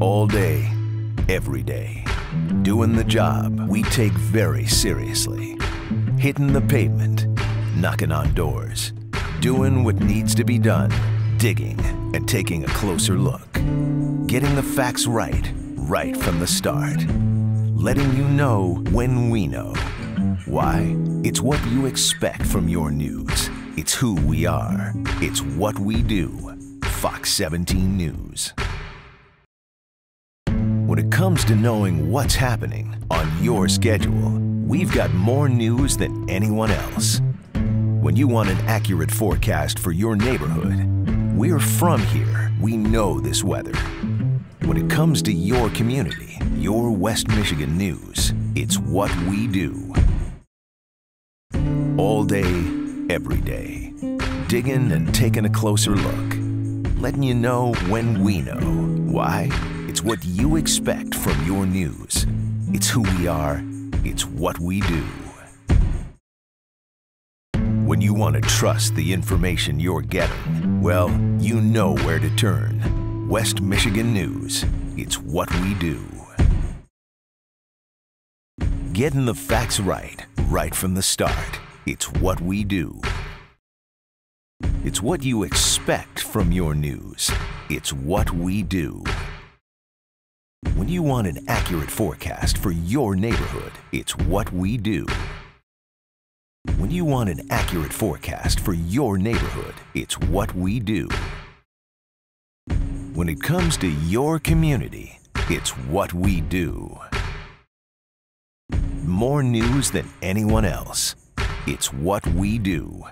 All day, every day. Doing the job we take very seriously. Hitting the pavement, knocking on doors. Doing what needs to be done, digging and taking a closer look. Getting the facts right, right from the start. Letting you know when we know. Why? It's what you expect from your news. It's who we are. It's what we do. Fox 17 News. When it comes to knowing what's happening on your schedule, we've got more news than anyone else. When you want an accurate forecast for your neighborhood, we're from here. We know this weather. When it comes to your community, your West Michigan news, it's what we do. All day, every day. Digging and taking a closer look. Letting you know when we know. Why? It's what you expect from your news. It's who we are. It's what we do. When you want to trust the information you're getting, well, you know where to turn. West Michigan News. It's what we do. Getting the facts right, right from the start. It's what we do. It's what you expect from your news. It's what we do. When you want an accurate forecast for your neighborhood, it's what we do. When you want an accurate forecast for your neighborhood, it's what we do. When it comes to your community, it's what we do. More news than anyone else. It's what we do.